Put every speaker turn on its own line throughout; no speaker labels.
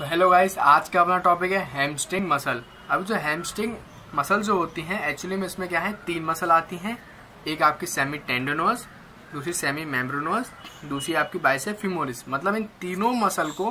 तो hello guys आज का अपना टॉपिक है हैमस्ट्रिंग मसल अब जो हैमस्ट्रिंग मसल जो होती हैं एक्चुअली में इसमें क्या है? तीन मसल आती हैं। एक आपकी सेमी टेंडोनोस दूसरी सेमी मेम्ब्रोनोस दूसरी आपकी बाइसेप फिमोरिस मतलब इन तीनों मसल को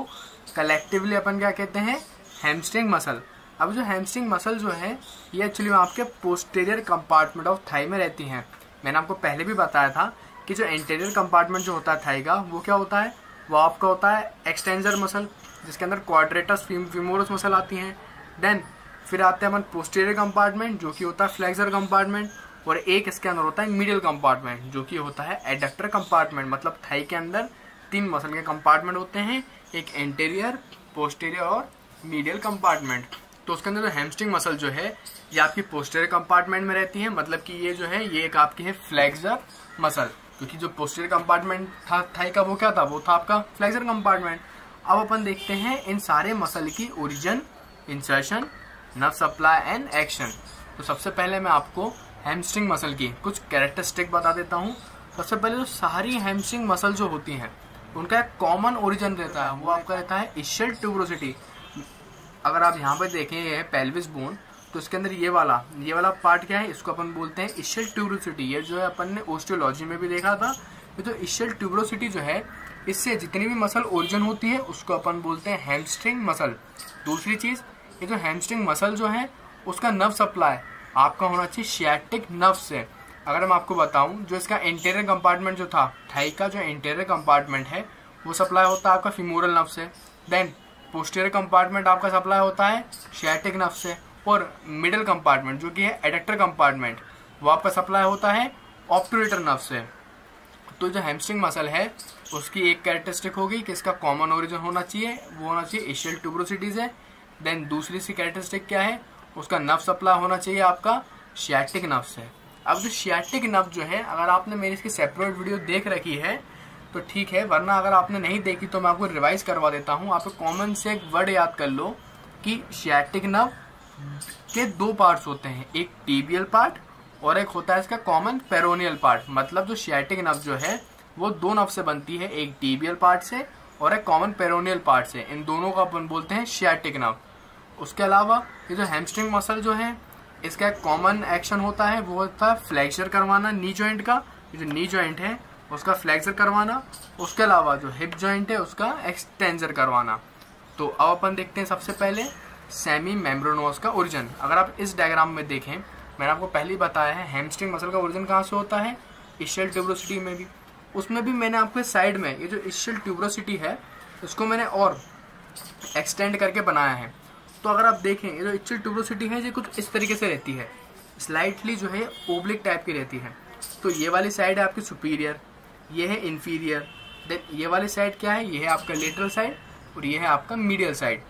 कलेक्टिवली अपन क्या कहते हैं? हैमस्ट्रिंग मसल अब जो हैमस्ट्रिंग मसल जो है, ये एक्चुअली में आपके पोस्टेरियर कंपार्टमेंट ऑफ़ थाई में रहती हैं। मैंने आपको पहले भी बताया था कि जो इंटीरियर कंपार्टमेंट जो होता है थाई का, वो क्या होता है? वो आपका होता है एक्सटेंजर मसल जिसके अंदर क्वाड्रेटस फिमोरस मसल आती हैं। देन फिर आते हैं अपन पोस्टेरियर कंपार्टमेंट जो कि होता है फ्लेक्सर कंपार्टमेंट और एक इसके अंदर होता है मीडियल कंपार्टमेंट जो कि होता है एडक्टर कंपार्टमेंट मतलब थाई के अंदर तीन मसल के कंपार्टमेंट होते हैं, एक एंटेरियर पोस्टेरियर और मीडियल कंपार्टमेंट तो उसके अंदर जो हैमस्ट्रिंग मसल जो है, ये आपकी पोस्टेरियर कंपार्टमेंट में रहती है। मतलब कि ये जो है, ये एक आपकी है फ्लेक्सर मसल क्योंकि जो पोस्टर कंपार्टमेंट था थाई का वो क्या था? वो था आपका फ्लेक्सर कंपार्टमेंट अब अपन देखते हैं इन सारे मसल की origin insertion nerve supply and action तो सबसे पहले मैं आपको हैमस्ट्रिंग मसल की कुछ कैरेक्टरिस्टिक बता देता हूँ। सबसे पहले जो सारी हैमस्ट्रिंग मसल जो होती हैं, उनका एक कॉमन ओरिजिन रहता है। वो आपका रहता है इशल ट्यूब्रोसिटी अगर आप यहाँ पर देखें, ये पेल्विस बोन तो इसके अंदर ये वाला ये वाला पार्ट क्या है? इसको अपन बोलते हैं इशल ट्यूब्रोसिटी ये जो है अपन ने ओस्टियोलॉजी में भी देखा था। ये जो इशल ट्यूब्रोसिटी जो है, इससे जितनी भी मसल ओरिजिन होती है, उसको अपन बोलते हैं हैमस्ट्रिंग मसल दूसरी चीज़, ये जो हैमस्ट्रिंग मसल जो है, उसका नर्व सप्लाई आपका होना चाहिए शियाटिक नर्व से। अगर मैं आपको बताऊँ, जो इसका इंटेरियर कंपार्टमेंट जो था थाई का जो इंटेरियर कंपार्टमेंट है, वो सप्लाई होता है आपका फिमोरल नर्व से। देन पोस्टेरियर कंपार्टमेंट आपका सप्लाई होता है शियाटिक नर्व से। और मिडिल कंपार्टमेंट जो कि है एडेक्टर कंपार्टमेंट वो आपका सप्लाई होता है ऑप्टोरेटर नर्व से। तो जो हैमस्ट्रिंग मसल है, उसकी एक कैरेक्टरिस्टिक होगी कि इसका कॉमन ओरिजिन होना चाहिए, वो होना चाहिए एशियल ट्यूब्रोसिटीज है। देन दूसरी सी कैरेक्टरिस्टिक क्या है, उसका नर्व सप्लाई होना चाहिए आपका शियाटिक नर्व से। अब जो शियाटिक नर्व जो है, अगर आपने मेरी इसकी सेपरेट वीडियो देख रखी है तो ठीक है, वरना अगर आपने नहीं देखी तो मैं आपको रिवाइज करवा देता हूँ। आप कॉमन से एक वर्ड याद कर लो कि शियाटिक नर्व के दो पार्ट्स होते हैं, एक टीबियल पार्ट और एक होता है इसका कॉमन पेरोनियल पार्ट मतलब जो शियाटिक नर्व जो है, वो दो नर्व से बनती है, एक टीबियल पार्ट से और एक कॉमन पेरोनियल पार्ट से। इन दोनों को अपन बोलते हैं शियाटिक नर्व उसके अलावा ये जो हैमस्ट्रिंग मसल जो है, इसका कॉमन एक्शन होता है, वो होता है फ्लैक्चर करवाना नी जॉइंट का। जो नी जॉइंट है, उसका फ्लैक्चर करवाना। उसके अलावा जो हिप जॉइंट है, उसका एक्सटेंजर करवाना। तो अब अपन देखते हैं सबसे पहले सेमी मेम्ब्रोनोस का ओरिजिन अगर आप इस डायग्राम में देखें, मैंने आपको पहले ही बताया है हैमस्ट्रिंग मसल का ओरिजिन कहाँ से होता है? इशियल ट्यूब्रोसिटी में भी। उसमें भी मैंने आपके साइड में, ये जो इशियल ट्यूब्रोसिटी है उसको मैंने और एक्सटेंड करके बनाया है। तो अगर आप देखें, ये जो इशियल ट्यूब्रोसिटी है, ये कुछ इस तरीके से रहती है। स्लाइटली जो है ओब्लिक टाइप की रहती है। तो ये वाली साइड है आपकी सुपीरियर ये है इन्फीरियर देन ये वाली साइड क्या है? ये है आपका लेटरल साइड और ये है आपका मीडियल साइड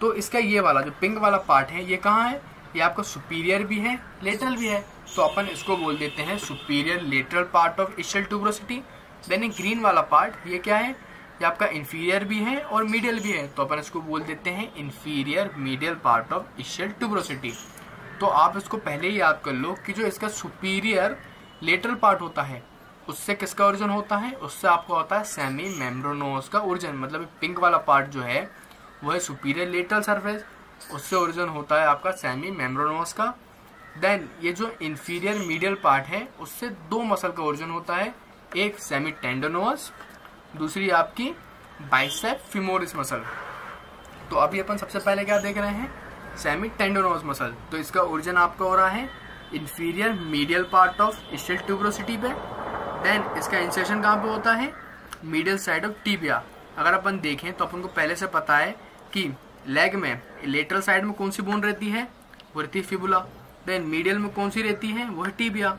तो इसका ये वाला जो पिंक वाला पार्ट है, ये कहाँ है? ये आपका सुपीरियर भी है लेटरल भी है। तो अपन इसको बोल देते हैं superior lateral part of ischial tuberosity then green वाला पार्ट ये क्या है? ये आपका इन्फीरियर भी है और मीडियल भी है। तो अपन इसको बोल देते हैं inferior medial part of ischial tuberosity तो आप इसको पहले ही याद कर लो कि जो इसका सुपीरियर लेटरल पार्ट होता है, उससे किसका ओरिजिन होता है? उससे आपको होता है सेमी मेम्ब्रोनोस का ओरिजिन मतलब पिंक वाला पार्ट जो है वो है सुपीरियर लेटरल सरफेस उससे ओरिजिन होता है आपका सेमी मेम्ब्रोनोस का। देन ये जो इंफीरियर मीडियल पार्ट है, उससे दो मसल का ओरिजिन होता है, एक सेमी टेंडोनोस दूसरी आपकी बाइसेप फिमोरिस मसल तो अभी अपन सबसे पहले क्या देख रहे हैं? सेमी टेंडोनोस मसल तो इसका ओरिजिन आपका हो रहा है inferior medial part of ischial tuberosity पे। देन इसका इंसेशन कहाँ पे होता है? मीडियल साइड ऑफ़ टीबिया अगर अपन देखें तो अपन को पहले से पता है कि लेग में लेटरल साइड में कौन सी बोन रहती है? वो रहती है फिबुला देन मीडियल में कौन सी रहती है? वो है टीबिया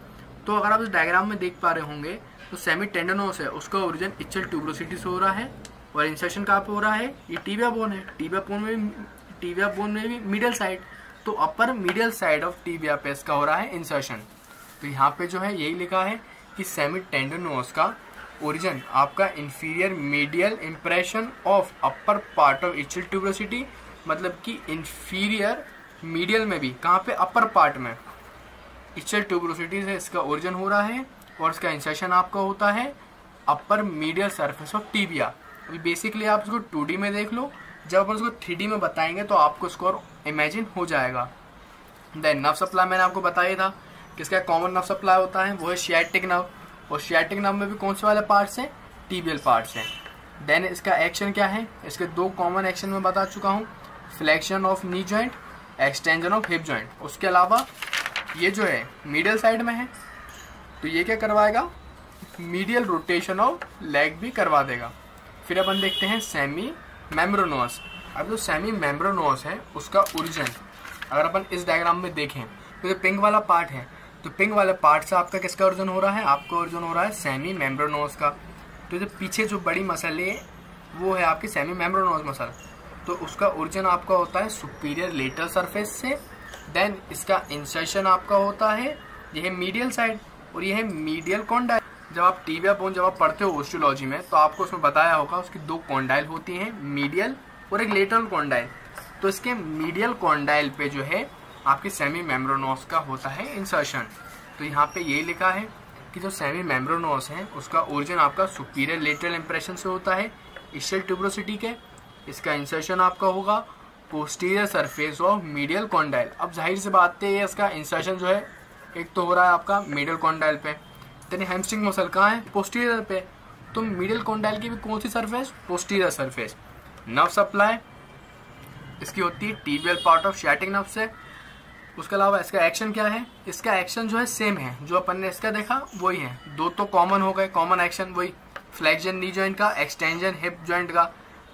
तो अगर आप इस डायग्राम में देख पा रहे होंगे तो सेमी टेंडनोस है। उसका ओरिजिन इचल ट्यूब्रोसिटी से हो रहा है और इंसेशन कहाँ पे हो रहा है? ये टीबिया बोन है। टीबिया बोन में टीबिया बोन में भी मिडिल साइड तो upper medial side of tibia पे इसका हो रहा है इंसर्शन तो यहाँ पे जो है, यही लिखा है कि सेमी टेंडनोस का ओरिजिन आपका inferior medial impression of upper part of ischial tuberosity मतलब कि इंफीरियर मीडियल में भी, कहाँ पे? अपर पार्ट में। इचल ट्यूब्रोसिटी से इसका ओरिजिन हो रहा है और इसका इंसेशन आपका होता है upper medial surface of tibia अभी बेसिकली आप इसको टू में देख लो। जब अपन उसको थ्री में बताएँगे तो आपको उसको इमेजिन हो जाएगा। देन नव सप्लाई मैंने आपको बताया था, किसका कॉमन नव सप्लाई होता है, वो है शियाटिक नव और शियाटिक नव में भी कौन से वाले पार्ट्स हैं? टीबियल पार्ट्स हैं। देन इसका एक्शन क्या है? इसके दो कॉमन एक्शन में बता चुका हूँ। Flexion of knee joint extension of hip joint उसके अलावा ये जो है मीडियल साइड में है। तो ये क्या करवाएगा? मीडियल रोटेशन ऑफ़ लेग भी करवा देगा। फिर अपन देखते हैं सेमी मेम्ब्रोनोस अब जो सेमी मेम्ब्रोनोस है, उसका ओरिजिन अगर अपन इस डायग्राम में देखें तो जो पिंक वाला पार्ट है। तो पिंग वाले पार्ट से आपका किसका ओरिजिन हो रहा है? आपका ओरिजिन हो रहा है सेमी मेम्ब्रोनोस का। तो जो पीछे जो बड़ी मसल है, वो है आपकी सेमी मेम्ब्रोनोस मसल तो उसका ओरिजिन आपका होता है सुपीरियर लेटर सरफेस से। देन इसका इंसर्शन आपका होता है, यह है मीडियल साइड और यह है मीडियल कॉन्डाइल जब आप टीबिया बोन जब आप पढ़ते हो ओस्टियोलॉजी में तो आपको उसमें बताया होगा, उसकी दो कॉन्डाइल होती हैं मीडियल और एक लेटरल कॉन्डाइल तो इसके मीडियल कॉन्डाइल पे जो है आपकी सेमी मेम्ब्रोनोस का होता है इंसर्शन तो यहाँ पे ये लिखा है कि जो सेमी मेम्ब्रोनोस है, उसका ओरिजिन आपका सुपीरियर लेटरल इंप्रेशन से होता है इशियल ट्यूब्रोसिटी के। इसका इंसर्शन आपका होगा posterior surface of medial condyle अब ज़ाहिर सी बात है इसका इंसर्शन जो है, एक तो हो रहा है आपका मीडियल कॉन्डाइल पे। तेने हैमस्ट्रिंग मसल कहाँ है? पोस्टीरियर पे। तो मीडियल कॉन्डाइल की भी कौन सी surface posterior surface nerve supply इसकी होती है tibial part of sciatic nerve से। उसके अलावा इसका एक्शन क्या है? इसका एक्शन जो है सेम है। जो अपन ने इसका देखा, वही है। दो तो कॉमन हो गए। कॉमन एक्शन वही। फ्लैक्शन नी जॉइंट का एक्सटेंजन हिप जॉइंट का।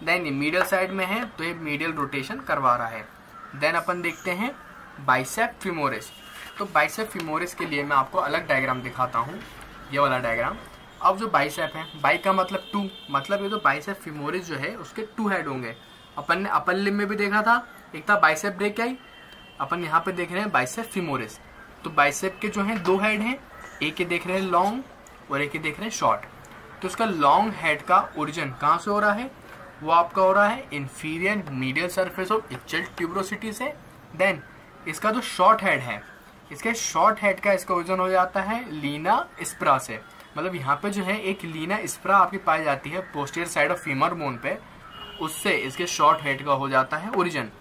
देन ये मीडियल साइड में है तो ये मीडियल रोटेशन करवा रहा है। देन अपन देखते हैं बाइसेप फिमोरिस तो बाइसेप फिमोरिस के लिए मैं आपको अलग डायग्राम दिखाता हूँ। ये वाला डायग्राम अब जो बाइसेप है बाइक का मतलब टू मतलब ये जो बाइसेप फिमोरिस जो है, उसके टू हेड होंगे। अपन ने अपर लिम में भी देखा था। एक था बाइसेप ब्रेक आई अपन यहाँ पे देख रहे हैं बाइसेप फिमोरिस। तो बाइसेप के जो है दो हेड हैं, एक ये देख रहे हैं लॉन्ग और एक ये देख रहे हैं शॉर्ट तो उसका लॉन्ग हेड का ओरिजिन कहाँ से हो रहा है? वो आपका हो रहा है इंफीरियर मीडियल सरफेस ऑफ़ इक्चल ट्यूब्रोसिटी से। देन इसका जो शॉर्ट हेड है, इसके शॉर्ट हेड का इसका ओरिजिन हो जाता है लीना स्प्रा से। मतलब यहाँ पे जो है एक लीना स्प्रा आपकी पाई जाती है posterior side of femur bone पे। उससे इसके शॉर्ट हेड का हो जाता है ओरिजिन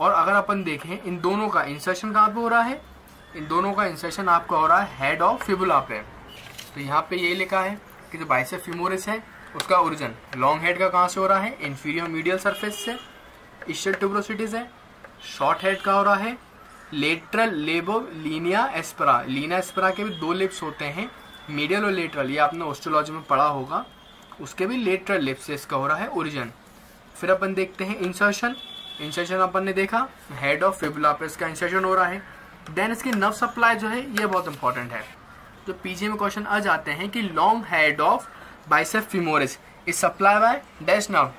और अगर अपन देखें, इन दोनों का इंसर्शन कहाँ पे हो रहा है? इन दोनों का इंसर्शन आपका हो रहा है हेड ऑफ़ फिबुला पे तो यहाँ पे ये लिखा है कि जो बाइसेप फिमोरिस है, उसका ओरिजिन लॉन्ग हेड का कहाँ से हो रहा है? इन्फीरियर मीडियल सरफेस से. इशल ट्यूब्रोसिटीज है. शॉर्ट हेड का हो रहा है. लेटरल लेबो लीनिया एस्परा लीना एस्परा के भी दो लिप्स होते हैं. मीडियल और लेटरल ये आपने ऑस्ट्रोलॉजी में पढ़ा होगा. उसके भी लेटरल लिप्स से इसका हो रहा है ओरिजिन फिर अपन देखते हैं इंसर्शन इंसर्शन अपन ने देखा हेड ऑफ़ फिबुला पे इसका इंसर्शन हो रहा है। देन इसकी नर्व सप्लाई जो है, ये बहुत इंपॉर्टेंट है। जो पीजी में क्वेश्चन आ जाते हैं कि long head of bicep femoris is supply by dash nerve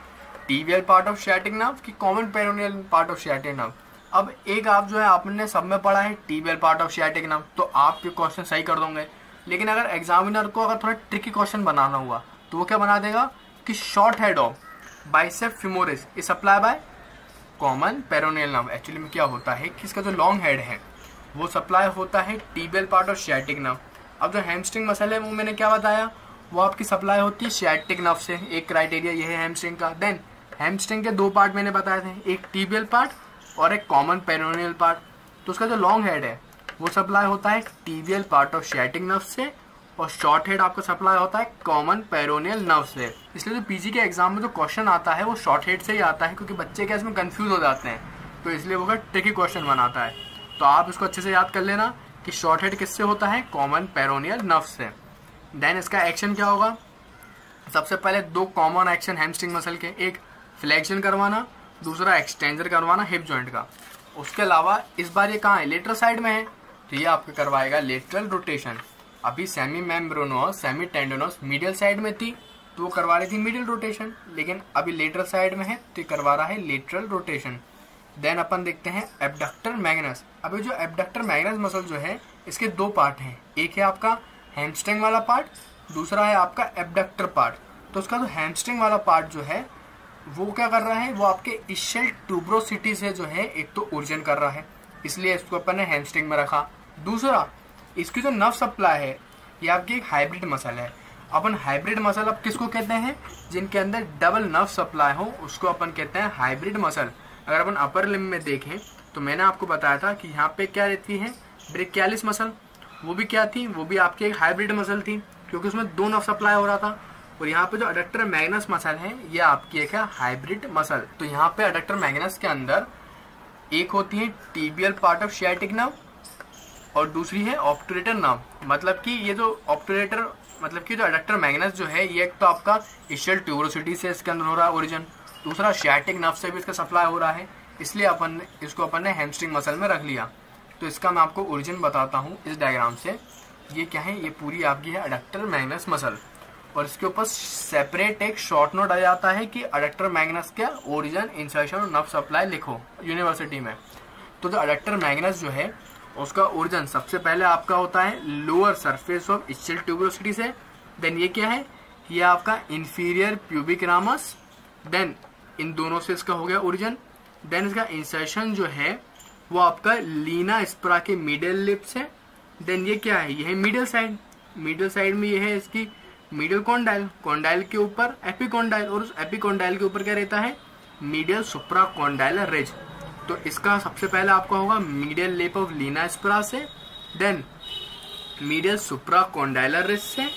tibial part of sciatic nerve की common peroneal part of sciatic nerve अब एक आप जो है, आपने सब में पढ़ा है टीबीएल पार्ट ऑफ़ शियाटिक नाम तो आप ये क्वेश्चन सही कर दोगे। लेकिन अगर एग्जामिनर को अगर थोड़ा ट्रिकी क्वेश्चन बनाना हुआ तो वो क्या बना देगा कि short head of bicep femoris is supply by common peroneal nerve actually में क्या होता है कि इसका जो लॉन्ग हेड है, वो सप्लाई होता है टीबीएल पार्ट और शियाटिक नर्व अब जो हैमस्ट्रिंग मसल है, वो मैंने क्या बताया? वो आपकी सप्लाई होती है शियाटिक नर्व से। एक क्राइटेरिया ये है हैमस्ट्रिंग का। देन हैमस्ट्रिंग के दो पार्ट मैंने बताए थे। एक टीबीएल पार्ट और एक कॉमन पेरोनियल पार्ट तो उसका जो लॉन्ग हेड है, वो सप्लाई होता है tibial part of sciatic nerve से। और शॉर्ट हेड आपका सप्लाई होता है कॉमन पेरोनियल नर्व से। इसलिए जो पीजी के एग्ज़ाम में जो क्वेश्चन आता है, वो शॉर्ट हेड से ही आता है, क्योंकि बच्चे क्या इसमें कंफ्यूज हो जाते हैं। तो इसलिए वो ट्रिकी क्वेश्चन बनाता है। तो आप इसको अच्छे से याद कर लेना कि शॉर्ट हेड किससे होता है? कॉमन पेरोनियल नर्व से। देन इसका एक्शन क्या होगा? सबसे पहले दो कॉमन एक्शन हैमस्ट्रिंग मसल के, एक फ्लेक्शन करवाना, दूसरा एक्सटेंजर करवाना हिप जॉइंट का। उसके अलावा इस बार ये कहाँ है? लेटर साइड में है। तो ये आपको करवाएगा लेटरल रोटेशन अभी semimembranosus semitendinosus medial side में थी तो वो करवा रही थी मिडिल रोटेशन लेकिन अभी लेटरल साइड में है तो करवा रहा है लेटरल रोटेशन देन अपन देखते हैं एबडक्टर मैग्नस अभी जो एबडक्टर मैग्नस मसल जो है, इसके दो पार्ट हैं. एक है आपका हैमस्ट्रिंग वाला पार्ट दूसरा है आपका एबडक्टर पार्ट तो उसका जो हैमस्ट्रिंग वाला पार्ट जो है, वो क्या कर रहा है, वो आपके इशल ट्यूब्रोसिटी से जो है, एक तो ओरिजिन कर रहा है. इसलिए इसको अपन ने हैमस्ट्रिंग में रखा. दूसरा इसकी जो नर्व सप्लाई है, ये आपकी एक हाइब्रिड मसल है। अपन हाइब्रिड मसल अब किसको कहते हैं? जिनके अंदर डबल नर्व सप्लाई हो, उसको अपन कहते हैं हाइब्रिड मसल। अगर अपन अपर लिम में देखें तो मैंने आपको बताया था कि यहाँ पे क्या रहती है? Brachialis muscle. वो भी क्या थी? वो भी आपकी एक हाइब्रिड मसल थी, क्योंकि उसमें दो नर्व सप्लाई हो रहा था। और यहाँ पे जो अडक्टर मैग्नस मसल है, ये आपकी एक है हाइब्रिड मसल। तो यहाँ पे अडक्टर मैग्नस के अंदर एक होती है tibial part of sciatic nerve और दूसरी है ऑप्टोरेटर नर्व मतलब कि ये जो ऑप्टोरेटर मतलब कि जो अडक्टर मैग्नस जो है, ये एक तो आपका इशियल ट्यूबरोसिटी से इसके अंदर हो रहा है ओरिजिन दूसरा शियाटिक नर्व से भी इसका सप्लाई हो रहा है। इसलिए अपन ने, इसको अपन ने हैमस्ट्रिंग मसल में रख लिया। तो इसका मैं आपको ओरिजिन बताता हूँ इस डायग्राम से। ये क्या है? ये पूरी आपकी है अडक्टर मैग्नस मसल और इसके ऊपर सेपरेट एक शॉर्ट नोट आ जाता है कि अडक्टर मैग्नस क्या ओरिजिन इंसर्शन और नफ सप्लाई लिखो यूनिवर्सिटी में। तो जो अडक्टर मैग्नस जो है उसका ओरिजिन सबसे पहले आपका होता है lower surface of ischial tuberosity से। देन ये क्या है? ये आपका इंफीरियर प्यूबिक रामस देन इन दोनों से इसका हो गया ओरिजिन देन इसका इंसर्शन जो है, वो आपका लीना स्प्रा के मिडल लिप से देन ये क्या है? ये है मिडल साइड मिडल साइड में ये है इसकी मिडल कॉन्डाइल कॉन्डाइल के ऊपर एपिकॉन्डाइल और उस एपिकॉन्डाइल के ऊपर क्या रहता है? मीडियल सुप्रा कॉन्डाइल रेज तो इसका सबसे पहले आपका होगा मीडियल लेप ऑफ़ लीना स्प्रा से then medial supracondylar ridge से,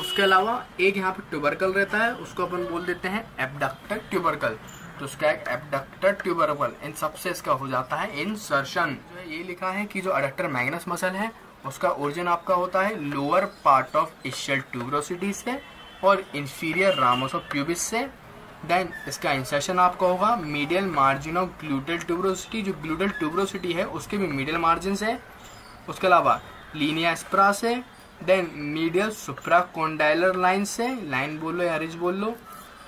उसके अलावा एक यहाँ पे ट्यूबरकल रहता है, उसको अपन बोल देते हैं एबडक्टर ट्यूबरकल तो उसका एक एबडक्टर ट्यूबरकल इन सबसे इसका हो जाता है इंसर्शन जो ये लिखा है कि जो अडक्टर मैग्नस मसल है, उसका ओरिजिन आपका होता है lower part of ischial tuberosity से और इंफीरियर रामोस ऑफ़ प्यूबिस से. देन इसका इंसर्शन आपका होगा medial margin of gluteal tuberosity जो ग्लूटल ट्यूबरोसिटी है, उसके भी मीडियल मार्जिन है। उसके अलावा लीनिया स्प्रा से then medial supracondylar line से लाइन बोल लो या रिज बोल लो।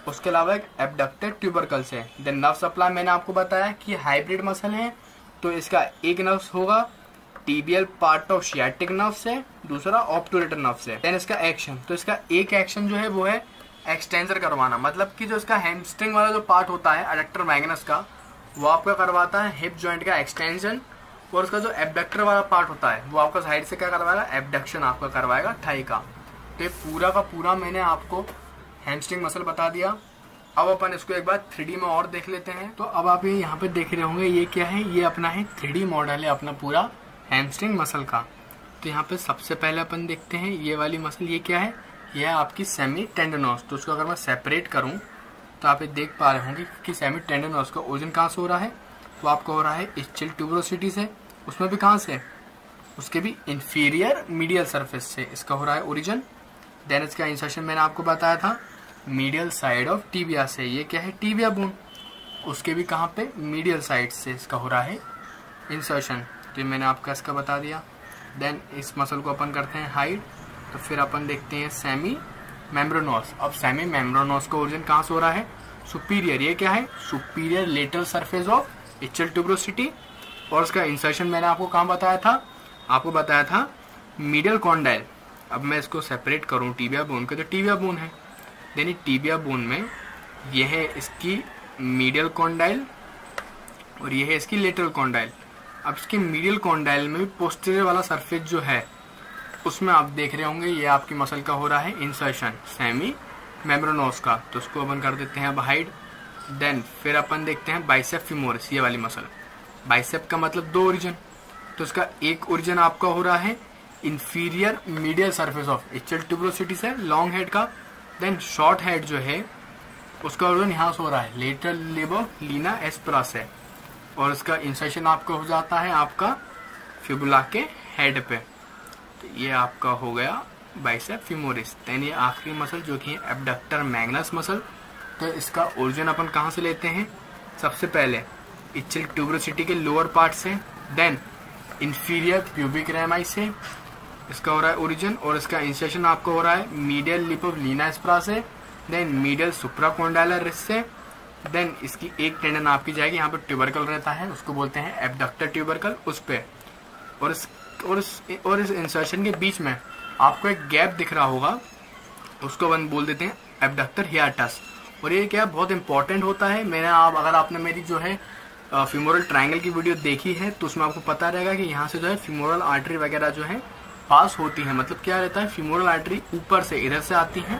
उसके अलावा एक एबडक्टेड ट्यूबरकल से देन नर्व सप्लाई मैंने आपको बताया कि हाइब्रिड मसल है। तो इसका एक नर्व होगा tibial part of sciatic nerve से दूसरा ऑप्टोरेटर नर्व से देन इसका एक्शन तो इसका एक एक्शन जो है, वो है एक्सटेंसर करवाना। मतलब कि जो इसका हैमस्ट्रिंग वाला जो पार्ट होता है अडेक्टर मैग्नस का, वो आपका करवाता है हिप जॉइंट का एक्सटेंशन और उसका जो एबडक्टर वाला पार्ट होता है, वो आपका साइड से क्या करवाएगा? एबडक्शन आपका करवाएगा थाई का। तो ये पूरा का पूरा मैंने आपको हैमस्ट्रिंग मसल बता दिया। अब अपन इसको एक बार थ्री में और देख लेते हैं। तो अब आप ये यहाँ पे देख रहे होंगे, ये क्या है? ये अपना है थ्री मॉडल है अपना पूरा हैमस्ट्रिंग मसल का। तो यहाँ पे सबसे पहले अपन देखते हैं, ये वाली मसल ये क्या है? ये है आपकी सेमी टेंडनोस तो उसको अगर मैं सेपरेट करूँ तो आप ये देख पा रहे होंगे कि सेमी टेंडनोस का ओजन कहाँ से हो रहा है? वो आपको हो रहा है इस्चिल ट्यूबरोसिटी से। उसमें भी कहाँ से? उसके भी इंफीरियर मीडियल सरफेस से इसका हो रहा है ओरिजिन देन इसका इंसर्शन मैंने आपको बताया था मीडियल साइड ऑफ़ टीबिया से। ये क्या है? टीबिया बोन उसके भी कहाँ पे? मीडियल साइड से इसका हो रहा है इंसर्शन तो मैंने आपका इसका बता दिया। देन इस मसल को अपन करते हैं हाइट तो फिर अपन देखते हैं सेमी मेम्ब्रोनोस अब सेमी मेम्ब्रोनोस का ओरिजिन कहाँ से हो रहा है? सुपीरियर ये क्या है? Superior lateral surface of ischial tuberosity और उसका इंसर्शन मैंने आपको कहाँ बताया था? आपको बताया था मिडल कॉन्डाइल अब मैं इसको सेपरेट करूँ टीबिया बोन के तो टीबिया बोन है। यानी टीबिया बोन में यह है इसकी मीडियल कॉन्डाइल और यह है इसकी लेटरल कॉन्डाइल अब इसके मीडियल कॉन्डाइल में पोस्टीरियर वाला सरफेस जो है उसमें आप देख रहे होंगे, ये आपकी मसल का हो रहा है इंसर्शन सेमी मेम्ब्रोनोस का। तो उसको अपन कर देते हैं अब हाइड देन फिर अपन देखते हैं बाइसेप फिमोरस ये वाली मसल। बाइसेप का मतलब दो ओरिजन तो इसका एक ओरिजिन आपका हो रहा है inferior medial surface of ischial tuberosity से लॉन्ग हेड का। देन शॉर्ट हेड जो है, उसका ओरिजिन यहाँ से हो रहा है लेटर लेबो लीना एस्प्रास है। और इसका इंसर्शन आपका हो जाता है आपका फिबुला के हेड पे। ये आपका हो गया बाइसेप फिमोरिस देन ये आखिरी मसल जो कि है एबडक्टर मैग्नस मसल तो इसका ओरिजिन अपन कहाँ से लेते हैं? सबसे पहले इच्छल ट्यूबरोसिटी के लोअर पार्ट से देन इंफीरियर प्यूबिक रेमाई से इसका हो रहा है ओरिजिन और इसका इंसर्शन आपको हो रहा है medial lip of linea aspera से देन मीडियल सुप्राकोंडाइलर रिस से देन इसकी एक टेंडन आपकी जाएगी, यहाँ पर ट्यूबरकल रहता है, उसको बोलते हैं एबडक्टर ट्यूबरकल उस पर और इस और इस और इस इंसर्शन के बीच में आपको एक गैप दिख रहा होगा। उसको वन बोल देते हैं एबडक्टर हियाटस और ये क्या बहुत इंपॉर्टेंट होता है? मैंने आप, अगर आपने मेरी जो है फ्यूमोरल ट्रायंगल की वीडियो देखी है तो उसमें आपको पता रहेगा कि यहाँ से जो है फिमोरल आर्टरी वगैरह जो है, पास होती है। मतलब क्या रहता है? फिमोरल आर्टरी ऊपर से इधर से आती है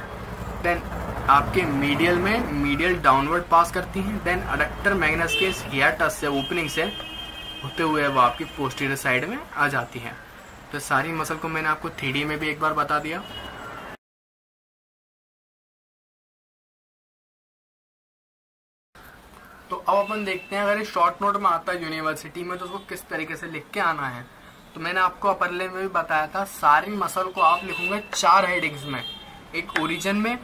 देन आपके मीडियल में मीडियल डाउनवर्ड पास करती हैं देन अडक्टर मैग्नस के हेयर हियाटस से ओपनिंग से होते हुए वो आपकी पोस्टीरियर साइड में आ जाती हैं। तो सारी मसल को मैंने आपको थ्री में भी एक बार बता दिया। तो अब अपन देखते हैं अगर ये शॉर्ट नोट में आता है यूनिवर्सिटी में तो उसको किस तरीके से लिख के आना है। तो मैंने आपको अपर में भी बताया था, सारी मसल को आप लिखोगे चार हेडिंग्स में। एक ओरिजिन में,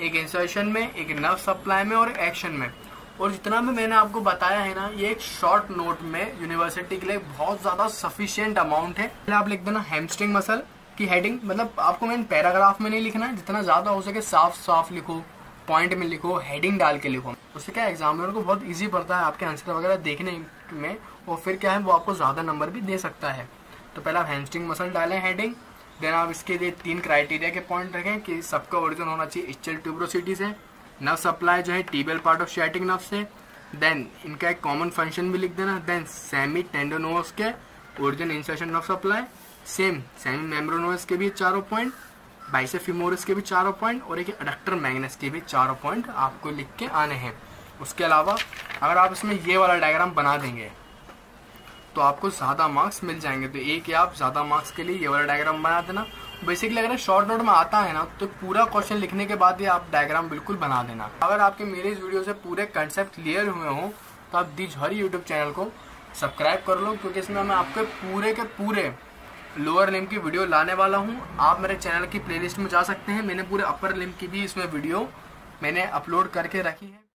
एक इंसर्शन में, एक नर्व सप्लाई में और एक्शन में। और जितना भी मैंने आपको बताया है ना, ये एक शॉर्ट नोट में यूनिवर्सिटी के लिए बहुत ज़्यादा सफिशियंट अमाउंट है। पहले आप लिख देना हेमस्ट्रिंग मसल की हेडिंग मतलब आपको मैंने पैराग्राफ में नहीं लिखना है, जितना ज़्यादा हो सके साफ़ साफ़ लिखो पॉइंट में लिखो हेडिंग डाल के लिखो। उससे क्या एग्जामिनर को बहुत ईजी पड़ता है आपके आंसर वगैरह देखने में, और फिर क्या है, वो आपको ज़्यादा नंबर भी दे सकता है। तो पहले आप हेमस्ट्रिंग मसल डालें हेडिंग देन आप इसके लिए तीन क्राइटेरिया के पॉइंट रखें कि सबका ओरिजिन होना चाहिए स्टिल ट्यूब्रोसिटी से नर्व सप्लाई जो है टीबेल पार्ट ऑफ़ शैटिंग नव से देन इनका एक कॉमन फ़ंक्शन भी लिख देना देन सेमी टेंडोनोवस के origin insertion nerve supply same semimembranosus के भी चारों पॉइंट बाइसे फिमोरस के भी चारों पॉइंट और एक अडक्टर मैग्नस के भी चारों पॉइंट आपको लिख के आने हैं। उसके अलावा अगर आप इसमें ये वाला डायग्राम बना देंगे तो आपको ज़्यादा मार्क्स मिल जाएँगे। तो एक या आप ज़्यादा मार्क्स के लिए ये वाला डायग्राम बना देना। बेसिकली अगर शॉर्ट नोट में आता है ना तो पूरा क्वेश्चन लिखने के बाद ही आप डायग्राम बिल्कुल बना देना। अगर आपके मेरे इस वीडियो से पूरे कंसेप्ट क्लियर हुए हों तो आप दी हर यूट्यूब चैनल को सब्सक्राइब कर लो, क्योंकि इसमें मैं आपके पूरे के पूरे लोअर लिम की वीडियो लाने वाला हूँ। आप मेरे चैनल की प्लेलिस्ट में जा सकते हैं। मैंने पूरे अपर लिम की भी इसमें वीडियो मैंने अपलोड करके रखी है।